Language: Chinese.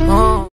哦。